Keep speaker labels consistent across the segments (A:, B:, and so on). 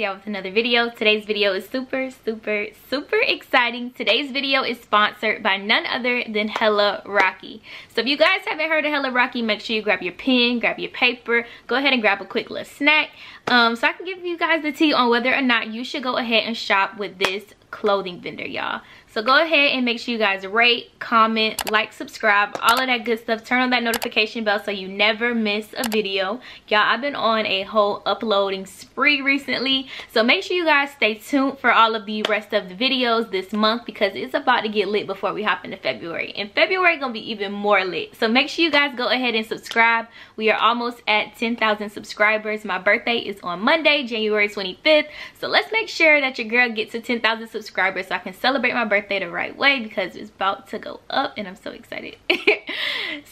A: Monay Vatsia with another video. Today's video is super, super, super exciting. Today's video is sponsored by none other than HelaRocky. So if you guys haven't heard of HelaRocky, make sure you grab your pen, grab your paper, go ahead and grab a quick little snack. Um, so I can give you guys the tea on whether or not you should go ahead and shop with this clothing vendor, y'all. So go ahead and make sure you guys rate, comment, like, subscribe, all of that good stuff. Turn on that notification bell so you never miss a video. Y'all, I've been on a whole uploading spree recently. So make sure you guys stay tuned for all of the rest of the videos this month because it's about to get lit before we hop into February. And February gonna be even more lit. So make sure you guys go ahead and subscribe. We are almost at 10,000 subscribers. My birthday is on Monday, January 25th. So let's make sure that your girl gets to 10,000 subscribers so I can celebrate my birthday birthday the right way because it's about to go up and I'm so excited.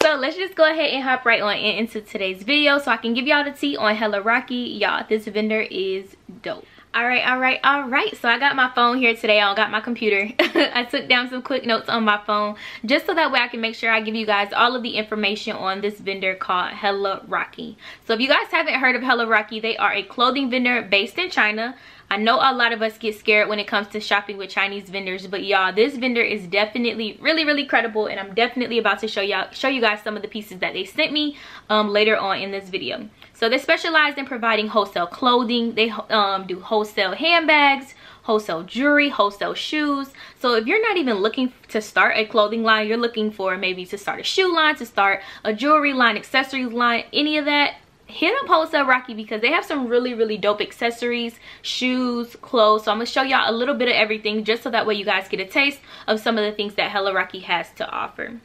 A: so let's just go ahead and hop right on into today's video so I can give y'all the tea on HelaRocky. Y'all, this vendor is dope. All right all right all right. So i got my phone here today. I got my computer. I took down some quick notes on my phone just so that way i can make sure i give you guys all of the information on this vendor called HelaRocky. So if you guys haven't heard of HelaRocky they are a clothing vendor based in china I know a lot of us get scared when it comes to shopping with Chinese vendors, but y'all, this vendor is definitely really, really credible, and I'm definitely about to show y'all, show you guys some of the pieces that they sent me um, later on in this video. So they specialize in providing wholesale clothing. They um, do wholesale handbags, wholesale jewelry, wholesale shoes. So if you're not even looking to start a clothing line, you're looking for maybe to start a shoe line, to start a jewelry line, accessories line, any of that, hit up wholesale rocky because they have some really really dope accessories shoes clothes. So i'm gonna show y'all a little bit of everything just so that way you guys get a taste of some of the things that HelaRocky has to offer.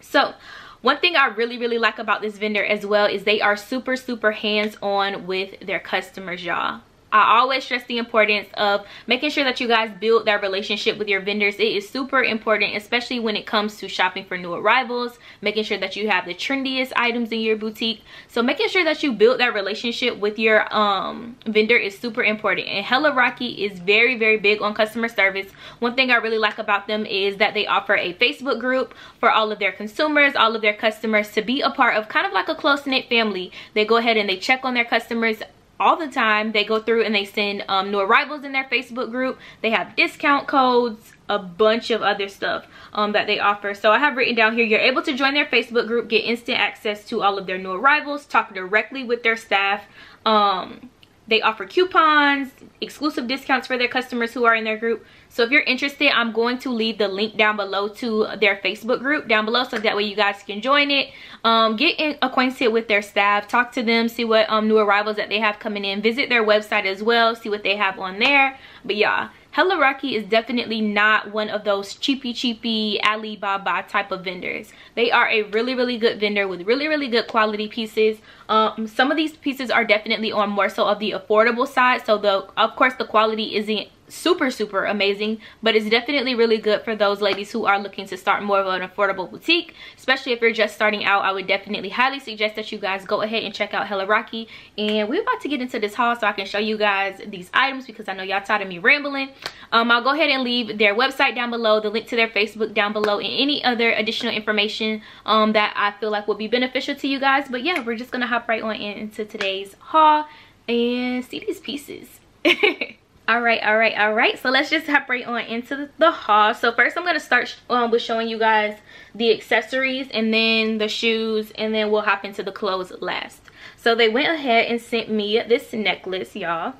A: So one thing i really really like about this vendor as well is they are super super hands-on with their customers y'all I always stress the importance of making sure that you guys build that relationship with your vendors. It is super important, especially when it comes to shopping for new arrivals, making sure that you have the trendiest items in your boutique. So making sure that you build that relationship with your um, vendor is super important. And HelaRocky is very, very big on customer service. One thing I really like about them is that they offer a Facebook group for all of their consumers, all of their customers to be a part of kind of like a close-knit family. They go ahead and they check on their customers all the time. They go through and they send um, new arrivals in their Facebook group. They have discount codes, a bunch of other stuff um, that they offer. So I have written down here, you're able to join their Facebook group, get instant access to all of their new arrivals, talk directly with their staff. Um, they offer coupons, exclusive discounts for their customers who are in their group. So if you're interested, I'm going to leave the link down below to their Facebook group down below so that way you guys can join it. Um, get in, acquainted with their staff, talk to them, see what um, new arrivals that they have coming in. Visit their website as well, see what they have on there. But yeah, HelaRocky is definitely not one of those cheapy cheapy Alibaba type of vendors. They are a really really good vendor with really really good quality pieces. Um, some of these pieces are definitely on more so of the affordable side. So the of course the quality isn't super super amazing but it's definitely really good for those ladies who are looking to start more of an affordable boutique. Especially if you're just starting out i would definitely highly suggest that you guys go ahead and check out HelaRocky. And we're about to get into this haul so i can show you guys these items because i know y'all tired of me rambling. Um i'll go ahead and leave their website down below the link to their facebook down below and any other additional information um that i feel like will be beneficial to you guys. But yeah we're just gonna hop right on into today's haul and see these pieces all right all right all right. So let's just hop right on into the haul. So first i'm going to start um, with showing you guys the accessories and then the shoes and then we'll hop into the clothes last. So they went ahead and sent me this necklace y'all.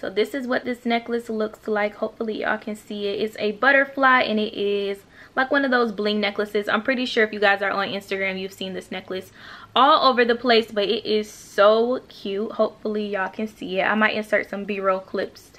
A: So this is what this necklace looks like. Hopefully y'all can see it. It's a butterfly and it is like one of those bling necklaces. I'm pretty sure if you guys are on instagram you've seen this necklace all over the place but it is so cute. Hopefully y'all can see it. I might insert some b-roll clips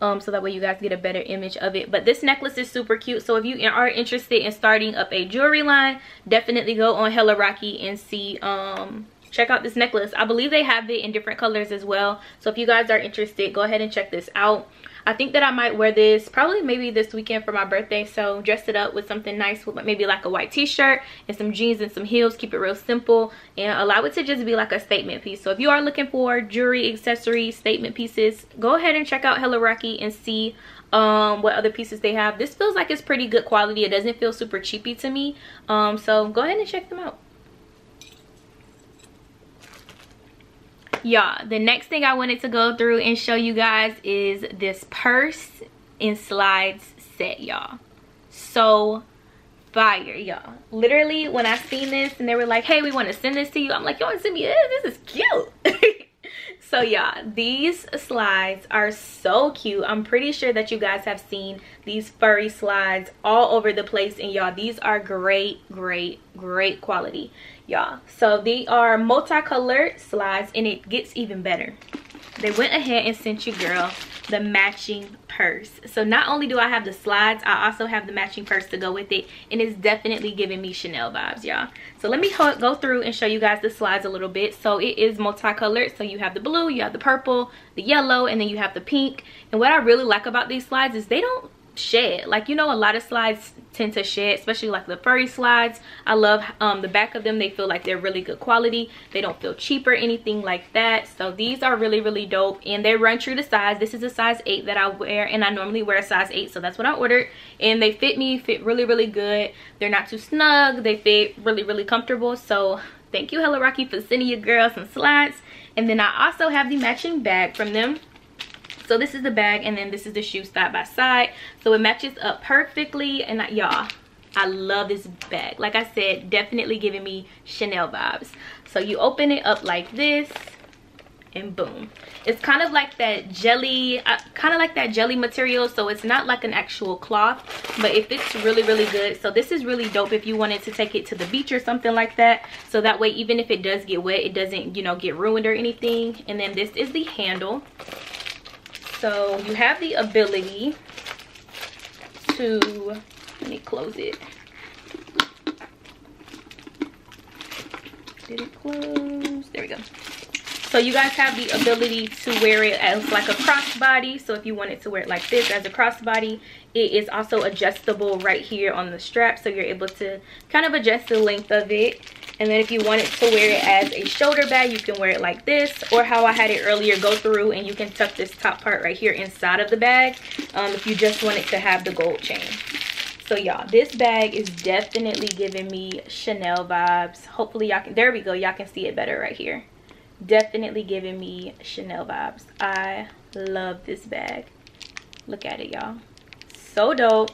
A: um, so that way you guys get a better image of it. But this necklace is super cute so if you are interested in starting up a jewelry line definitely go on HelaRocky and see um check out this necklace. I believe they have it in different colors as well so if you guys are interested go ahead and check this out I think that I might wear this probably maybe this weekend for my birthday. So dress it up with something nice with maybe like a white t-shirt and some jeans and some heels. Keep it real simple and allow it to just be like a statement piece. So if you are looking for jewelry, accessories, statement pieces, go ahead and check out HelaRocky and see um what other pieces they have this feels like it's pretty good quality it doesn't feel super cheapy to me um so go ahead and check them out y'all the next thing i wanted to go through and show you guys is this purse in slides set y'all. So fire y'all. Literally when i seen this and they were like hey we want to send this to you i'm like to send me this this is cute. So yeah these slides are so cute. I'm pretty sure that you guys have seen these furry slides all over the place and y'all these are great great great quality y'all. So they are multicolored slides and it gets even better. They went ahead and sent you girl the matching purse. So not only do i have the slides i also have the matching purse to go with it and it's definitely giving me chanel vibes y'all. So let me go through and show you guys the slides a little bit. So it is multicolored. So you have the blue you have the purple the yellow and then you have the pink. And what i really like about these slides is they don't shed. Like you know a lot of slides tend to shed especially like the furry slides. I love um the back of them. They feel like they're really good quality. They don't feel cheap or anything like that. So these are really really dope and they run true to size. This is a size 8 that i wear and i normally wear a size 8 so that's what i ordered. And they fit me fit really really good. They're not too snug. They fit really really comfortable. So thank you HelaRocky for sending your girl some slides. And then i also have the matching bag from them so this is the bag and then this is the shoe side by side. So it matches up perfectly and y'all I love this bag. Like I said definitely giving me Chanel vibes. So you open it up like this and boom. It's kind of like that jelly uh, kind of like that jelly material so it's not like an actual cloth but it fits really really good. So this is really dope if you wanted to take it to the beach or something like that. So that way even if it does get wet it doesn't you know get ruined or anything. And then this is the handle so you have the ability to let me close it. Did it close? There we go. So you guys have the ability to wear it as like a crossbody. So if you wanted to wear it like this as a crossbody it is also adjustable right here on the strap. So you're able to kind of adjust the length of it and then if you wanted to wear it as a shoulder bag you can wear it like this. Or how i had it earlier go through and you can tuck this top part right here inside of the bag um, if you just wanted to have the gold chain. So y'all this bag is definitely giving me chanel vibes. Hopefully y'all can there we go y'all can see it better right here. Definitely giving me chanel vibes. I love this bag. Look at it y'all. So dope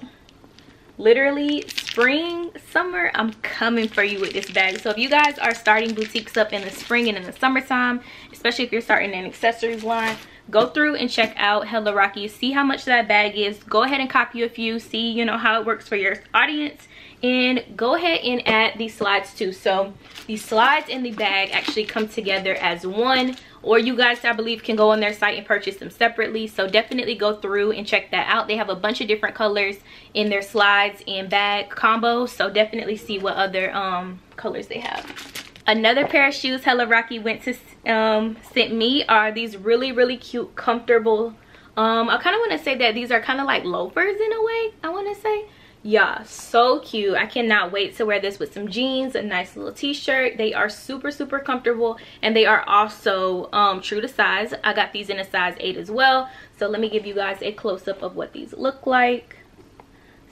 A: literally spring summer i'm coming for you with this bag so if you guys are starting boutiques up in the spring and in the summertime especially if you're starting an accessories line go through and check out HelaRocky. See how much that bag is. Go ahead and copy a few. See, you know, how it works for your audience. And go ahead and add these slides too. So these slides in the bag actually come together as one. Or you guys, I believe, can go on their site and purchase them separately. So definitely go through and check that out. They have a bunch of different colors in their slides and bag combo So definitely see what other um, colors they have another pair of shoes HelaRocky went to um, sent me are these really, really cute, comfortable. Um, I kind of want to say that these are kind of like loafers in a way, I want to say. Yeah, so cute. I cannot wait to wear this with some jeans, a nice little t-shirt. They are super, super comfortable and they are also um, true to size. I got these in a size 8 as well. So let me give you guys a close-up of what these look like.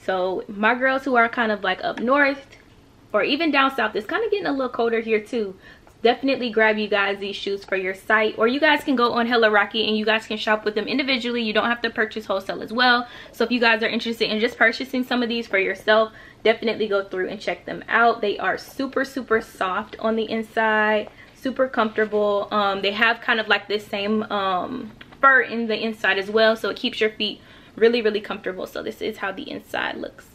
A: So my girls who are kind of like up north, or even down south it's kind of getting a little colder here too definitely grab you guys these shoes for your site or you guys can go on HelaRocky and you guys can shop with them individually. You don't have to purchase wholesale as well. So if you guys are interested in just purchasing some of these for yourself definitely go through and check them out. They are super super soft on the inside super comfortable. Um, they have kind of like this same um, fur in the inside as well. So it keeps your feet really really comfortable. So this is how the inside looks.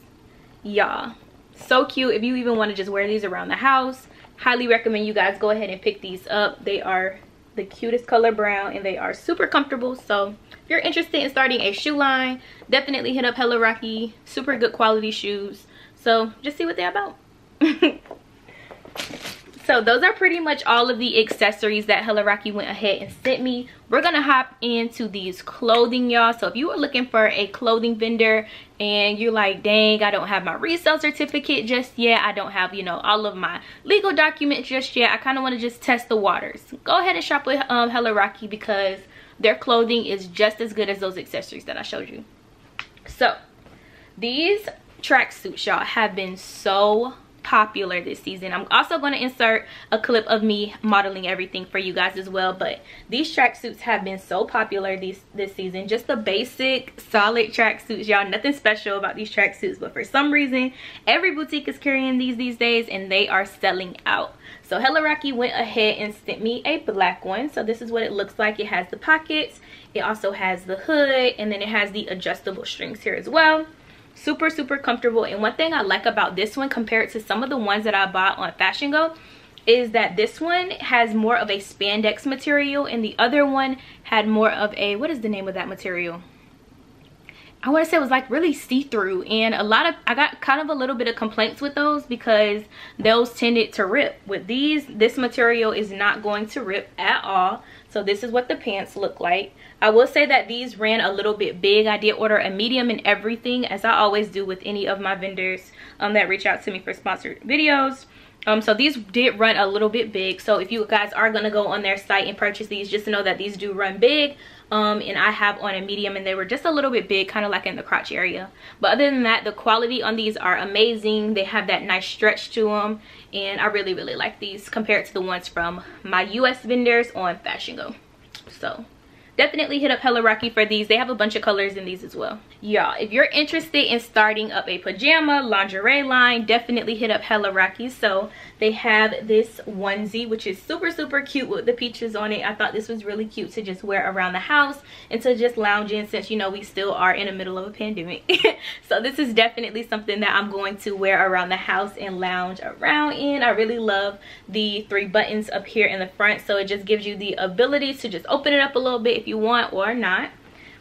A: Y'all so cute. If you even want to just wear these around the house highly recommend you guys go ahead and pick these up. They are the cutest color brown and they are super comfortable. So if you're interested in starting a shoe line definitely hit up HelaRocky. Super good quality shoes. So just see what they're about so those are pretty much all of the accessories that HelaRocky went ahead and sent me. We're gonna hop into these clothing, y'all. So if you are looking for a clothing vendor and you're like, dang, I don't have my resale certificate just yet. I don't have, you know, all of my legal documents just yet. I kind of want to just test the waters. Go ahead and shop with um, HelaRocky because their clothing is just as good as those accessories that I showed you. So these tracksuits, y'all, have been so popular this season i'm also going to insert a clip of me modeling everything for you guys as well but these tracksuits have been so popular this this season just the basic solid tracksuits y'all nothing special about these tracksuits but for some reason every boutique is carrying these these days and they are selling out so HelaRocky went ahead and sent me a black one. So this is what it looks like. It has the pockets. It also has the hood. And then it has the adjustable strings here as well. Super, super comfortable. And one thing I like about this one compared to some of the ones that I bought on Fashion Go is that this one has more of a spandex material and the other one had more of a, what is the name of that material? I want to say it was like really see-through and a lot of I got kind of a little bit of complaints with those because those tended to rip. With these this material is not going to rip at all so this is what the pants look like. I will say that these ran a little bit big. I did order a medium and everything as I always do with any of my vendors um, that reach out to me for sponsored videos. Um so these did run a little bit big. So if you guys are going to go on their site and purchase these just know that these do run big um and i have on a medium and they were just a little bit big kind of like in the crotch area. But other than that the quality on these are amazing. They have that nice stretch to them and i really really like these compared to the ones from my us vendors on fashion go. So definitely hit up HelaRocky for these. They have a bunch of colors in these as well. Y'all, if you're interested in starting up a pajama lingerie line, definitely hit up HelaRocky. So they have this onesie, which is super, super cute with the peaches on it. I thought this was really cute to just wear around the house and to just lounge in since, you know, we still are in the middle of a pandemic. so this is definitely something that I'm going to wear around the house and lounge around in. I really love the three buttons up here in the front. So it just gives you the ability to just open it up a little bit if you want or not.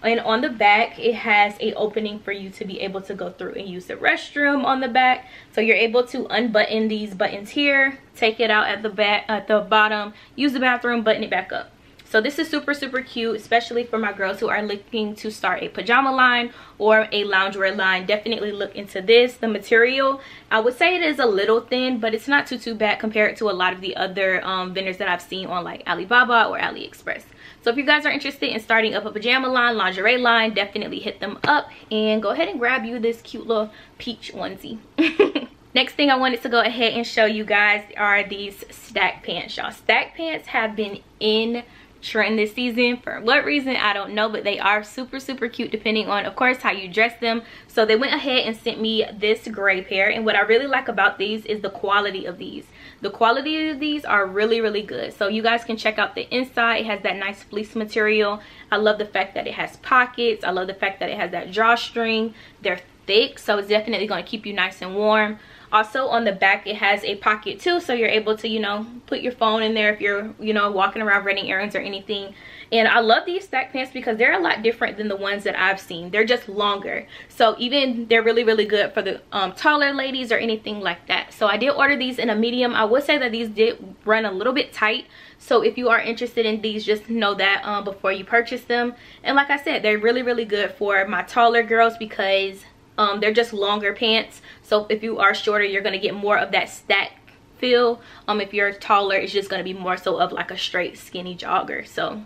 A: And on the back it has a opening for you to be able to go through and use the restroom on the back. So you're able to unbutton these buttons here take it out at the back at the bottom use the bathroom button it back up so this is super super cute especially for my girls who are looking to start a pajama line or a loungewear line. Definitely look into this the material. I would say it is a little thin but it's not too too bad compared to a lot of the other um, vendors that i've seen on like alibaba or aliexpress. So if you guys are interested in starting up a pajama line lingerie line definitely hit them up and go ahead and grab you this cute little peach onesie. Next thing i wanted to go ahead and show you guys are these stack pants y'all. Stack pants have been in trend this season. For what reason? I don't know but they are super super cute depending on of course how you dress them. So they went ahead and sent me this gray pair. And what i really like about these is the quality of these. The quality of these are really really good. So you guys can check out the inside. It has that nice fleece material. I love the fact that it has pockets. I love the fact that it has that drawstring. They're thick so it's definitely going to keep you nice and warm also on the back it has a pocket too so you're able to you know put your phone in there if you're you know walking around running errands or anything. And i love these stack pants because they're a lot different than the ones that i've seen. They're just longer. So even they're really really good for the um, taller ladies or anything like that. So i did order these in a medium. I would say that these did run a little bit tight. So if you are interested in these just know that um, before you purchase them. And like i said they're really really good for my taller girls because um, they're just longer pants. So if you are shorter you're going to get more of that stack feel. Um if you're taller it's just going to be more so of like a straight skinny jogger. So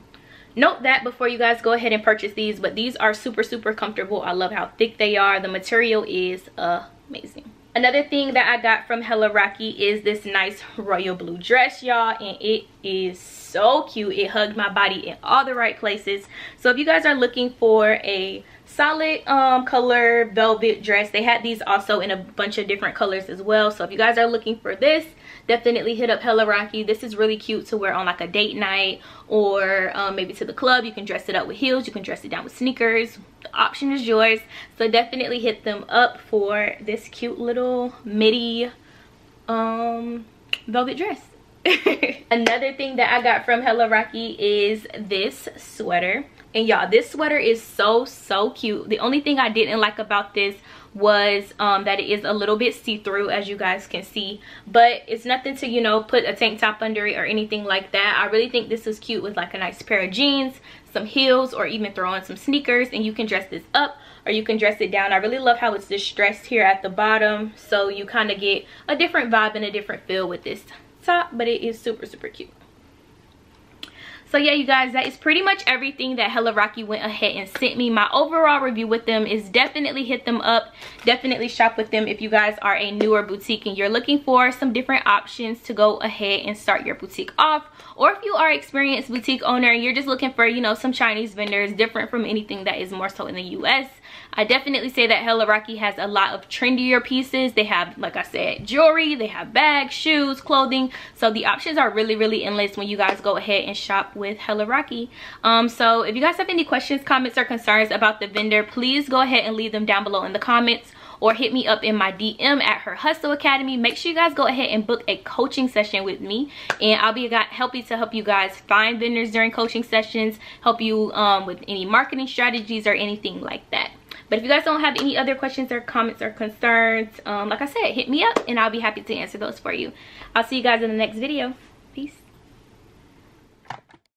A: note that before you guys go ahead and purchase these but these are super super comfortable. I love how thick they are. The material is amazing. Another thing that i got from HelaRocky is this nice royal blue dress y'all and it is so cute. It hugged my body in all the right places. So if you guys are looking for a solid um color velvet dress they had these also in a bunch of different colors as well. So if you guys are looking for this definitely hit up HelaRocky. This is really cute to wear on like a date night or um, maybe to the club. You can dress it up with heels. You can dress it down with sneakers. The option is yours. So definitely hit them up for this cute little midi um velvet dress another thing that i got from HelaRocky is this sweater. And y'all this sweater is so so cute. The only thing i didn't like about this was um, that it is a little bit see-through as you guys can see. But it's nothing to you know put a tank top under it or anything like that. I really think this is cute with like a nice pair of jeans some heels or even throw on some sneakers and you can dress this up or you can dress it down. I really love how it's distressed here at the bottom so you kind of get a different vibe and a different feel with this top but it is super super cute. So yeah you guys that is pretty much everything that HelaRocky went ahead and sent me. My overall review with them is definitely hit them up. Definitely shop with them if you guys are a newer boutique and you're looking for some different options to go ahead and start your boutique off. Or if you are experienced boutique owner and you're just looking for you know some chinese vendors different from anything that is more so in the u.s I definitely say that HelaRocky has a lot of trendier pieces. They have, like I said, jewelry, they have bags, shoes, clothing. So the options are really, really endless when you guys go ahead and shop with HelaRocky. Um, so if you guys have any questions, comments, or concerns about the vendor, please go ahead and leave them down below in the comments or hit me up in my DM at her hustle academy make sure you guys go ahead and book a coaching session with me and I'll be happy to help you guys find vendors during coaching sessions help you um, with any marketing strategies or anything like that but if you guys don't have any other questions or comments or concerns um, like i said hit me up and i'll be happy to answer those for you. I'll see you guys in the next video. Peace